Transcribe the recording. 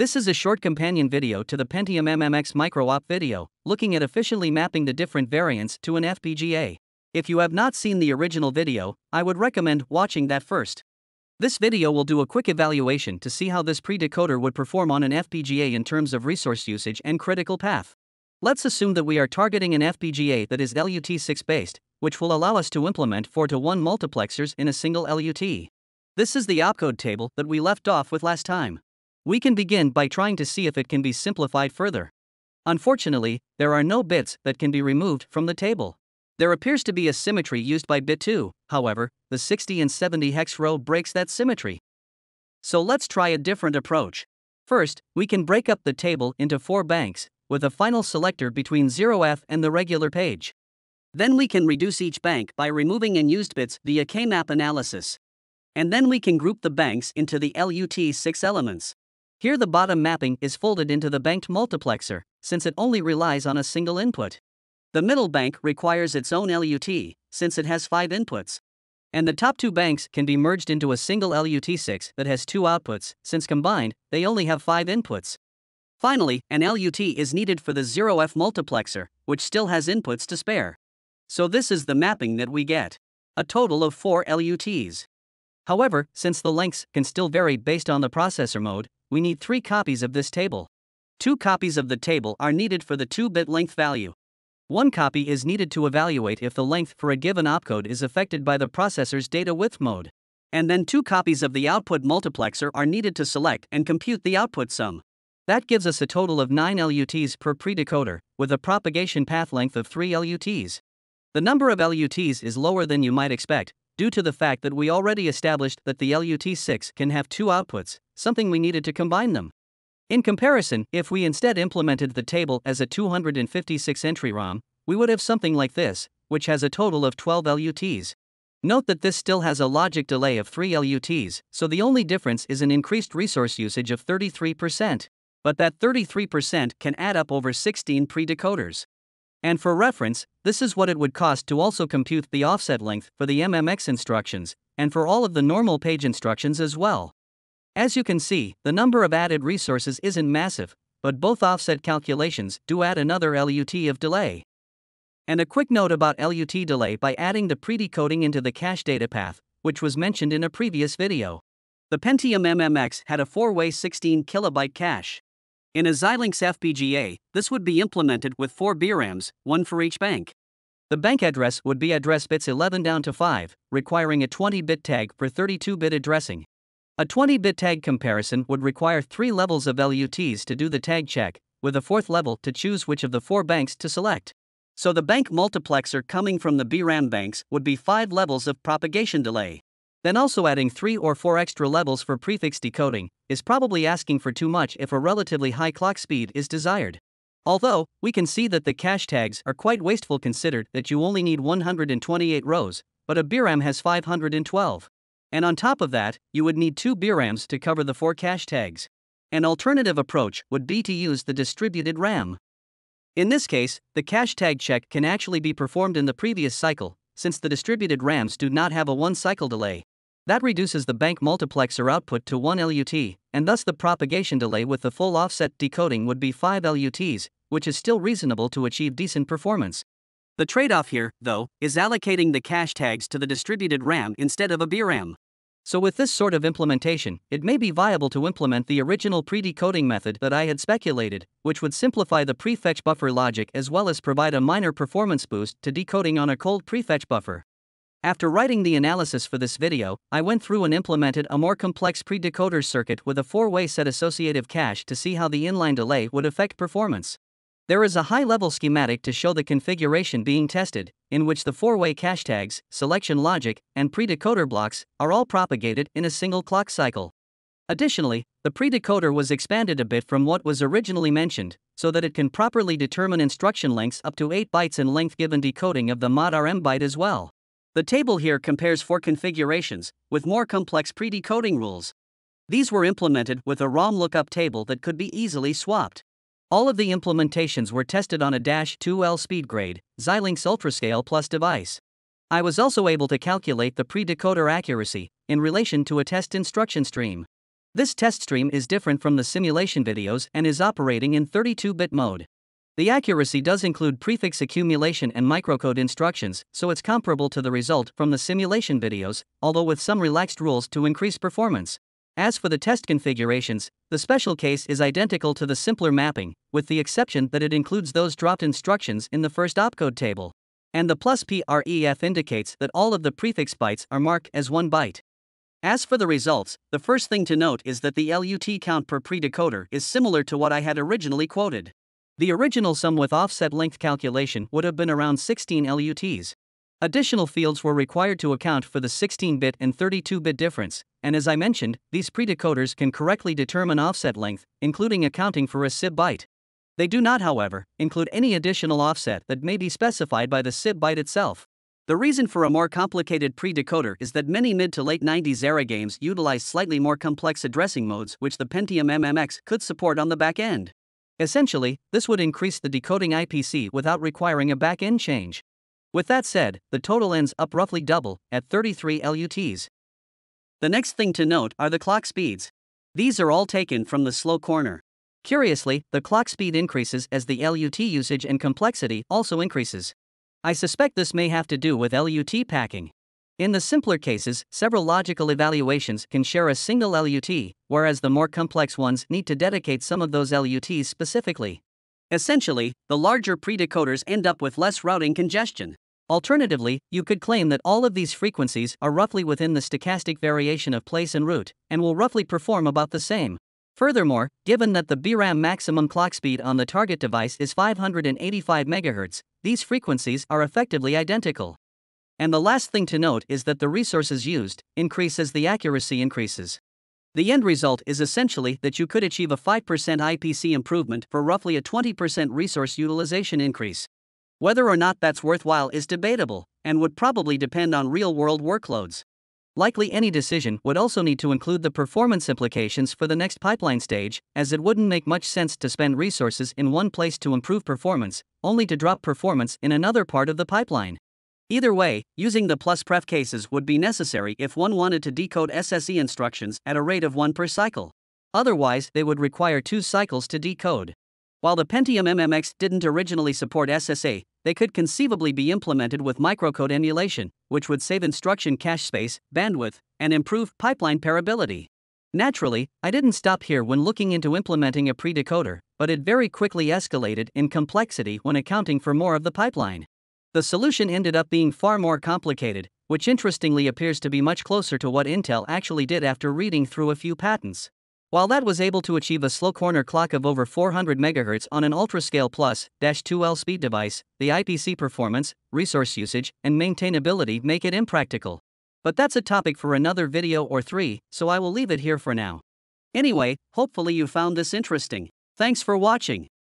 This is a short companion video to the Pentium MMX micro-op video, looking at efficiently mapping the different variants to an FPGA. If you have not seen the original video, I would recommend watching that first. This video will do a quick evaluation to see how this pre-decoder would perform on an FPGA in terms of resource usage and critical path. Let's assume that we are targeting an FPGA that is LUT6 based, which will allow us to implement 4 to 1 multiplexers in a single LUT. This is the opcode table that we left off with last time. We can begin by trying to see if it can be simplified further. Unfortunately, there are no bits that can be removed from the table. There appears to be a symmetry used by bit 2, however, the 60 and 70 hex row breaks that symmetry. So let's try a different approach. First, we can break up the table into four banks, with a final selector between 0f and the regular page. Then we can reduce each bank by removing unused bits via K-map analysis. And then we can group the banks into the LUT6 elements. Here the bottom mapping is folded into the banked multiplexer, since it only relies on a single input. The middle bank requires its own LUT, since it has five inputs. And the top two banks can be merged into a single LUT6 that has two outputs, since combined, they only have five inputs. Finally, an LUT is needed for the 0F multiplexer, which still has inputs to spare. So this is the mapping that we get. A total of 4 LUTs. However, since the lengths can still vary based on the processor mode, we need three copies of this table. Two copies of the table are needed for the 2-bit length value. One copy is needed to evaluate if the length for a given opcode is affected by the processor's data width mode. And then two copies of the output multiplexer are needed to select and compute the output sum. That gives us a total of 9 LUTs per predecoder, with a propagation path length of 3 LUTs. The number of LUTs is lower than you might expect, due to the fact that we already established that the LUT6 can have two outputs, something we needed to combine them. In comparison, if we instead implemented the table as a 256 entry ROM, we would have something like this, which has a total of 12 LUTs. Note that this still has a logic delay of 3 LUTs, so the only difference is an increased resource usage of 33%. But that 33% can add up over 16 pre-decoders. And for reference, this is what it would cost to also compute the offset length for the MMX instructions, and for all of the normal page instructions as well. As you can see, the number of added resources isn't massive, but both offset calculations do add another LUT of delay. And a quick note about LUT delay by adding the predecoding into the cache data path, which was mentioned in a previous video. The Pentium MMX had a 4-way 16 kilobyte cache. In a Xilinx FPGA, this would be implemented with 4 BRAMs, one for each bank. The bank address would be address bits 11 down to 5, requiring a 20 bit tag for 32 bit addressing. A 20-bit tag comparison would require three levels of LUTs to do the tag check, with a fourth level to choose which of the four banks to select. So the bank multiplexer coming from the BRAM banks would be five levels of propagation delay. Then also adding three or four extra levels for prefix decoding is probably asking for too much if a relatively high clock speed is desired. Although, we can see that the cache tags are quite wasteful considered that you only need 128 rows, but a BRAM has 512. And on top of that, you would need two BRAMs to cover the four cache tags. An alternative approach would be to use the distributed RAM. In this case, the cache tag check can actually be performed in the previous cycle, since the distributed RAMs do not have a one cycle delay. That reduces the bank multiplexer output to 1 LUT, and thus the propagation delay with the full offset decoding would be 5 LUTs, which is still reasonable to achieve decent performance. The trade off here, though, is allocating the cache tags to the distributed RAM instead of a BRAM. So, with this sort of implementation, it may be viable to implement the original pre-decoding method that I had speculated, which would simplify the prefetch buffer logic as well as provide a minor performance boost to decoding on a cold prefetch buffer. After writing the analysis for this video, I went through and implemented a more complex pre-decoder circuit with a four-way set associative cache to see how the inline delay would affect performance. There is a high level schematic to show the configuration being tested, in which the four way cache tags, selection logic, and predecoder blocks are all propagated in a single clock cycle. Additionally, the predecoder was expanded a bit from what was originally mentioned, so that it can properly determine instruction lengths up to 8 bytes in length given decoding of the mod RM byte as well. The table here compares four configurations, with more complex predecoding rules. These were implemented with a ROM lookup table that could be easily swapped. All of the implementations were tested on a Dash 2L SpeedGrade, Xilinx UltraScale Plus device. I was also able to calculate the pre-decoder accuracy in relation to a test instruction stream. This test stream is different from the simulation videos and is operating in 32 bit mode. The accuracy does include prefix accumulation and microcode instructions, so it's comparable to the result from the simulation videos, although with some relaxed rules to increase performance. As for the test configurations, the special case is identical to the simpler mapping, with the exception that it includes those dropped instructions in the first opcode table. And the plus PREF indicates that all of the prefix bytes are marked as one byte. As for the results, the first thing to note is that the LUT count per predecoder is similar to what I had originally quoted. The original sum with offset length calculation would have been around 16 LUTs. Additional fields were required to account for the 16 bit and 32 bit difference, and as I mentioned, these predecoders can correctly determine offset length, including accounting for a SIB byte. They do not, however, include any additional offset that may be specified by the SIB byte itself. The reason for a more complicated predecoder is that many mid to late 90s era games utilize slightly more complex addressing modes which the Pentium MMX could support on the back end. Essentially, this would increase the decoding IPC without requiring a back end change. With that said, the total ends up roughly double, at 33 LUTs. The next thing to note are the clock speeds. These are all taken from the slow corner. Curiously, the clock speed increases as the LUT usage and complexity also increases. I suspect this may have to do with LUT packing. In the simpler cases, several logical evaluations can share a single LUT, whereas the more complex ones need to dedicate some of those LUTs specifically. Essentially, the larger predecoders end up with less routing congestion. Alternatively, you could claim that all of these frequencies are roughly within the stochastic variation of place and route, and will roughly perform about the same. Furthermore, given that the BRAM maximum clock speed on the target device is 585 MHz, these frequencies are effectively identical. And the last thing to note is that the resources used increase as the accuracy increases. The end result is essentially that you could achieve a 5% IPC improvement for roughly a 20% resource utilization increase. Whether or not that's worthwhile is debatable, and would probably depend on real world workloads. Likely, any decision would also need to include the performance implications for the next pipeline stage, as it wouldn't make much sense to spend resources in one place to improve performance, only to drop performance in another part of the pipeline. Either way, using the plus pref cases would be necessary if one wanted to decode SSE instructions at a rate of 1 per cycle. Otherwise, they would require 2 cycles to decode. While the Pentium MMX didn't originally support SSE, they could conceivably be implemented with microcode emulation, which would save instruction cache space, bandwidth, and improve pipeline parability. Naturally, I didn't stop here when looking into implementing a predecoder, but it very quickly escalated in complexity when accounting for more of the pipeline. The solution ended up being far more complicated, which interestingly appears to be much closer to what Intel actually did after reading through a few patents. While that was able to achieve a slow corner clock of over 400 MHz on an UltraScale Plus 2L speed device, the IPC performance, resource usage, and maintainability make it impractical. But that's a topic for another video or three, so I will leave it here for now. Anyway, hopefully you found this interesting. Thanks for watching.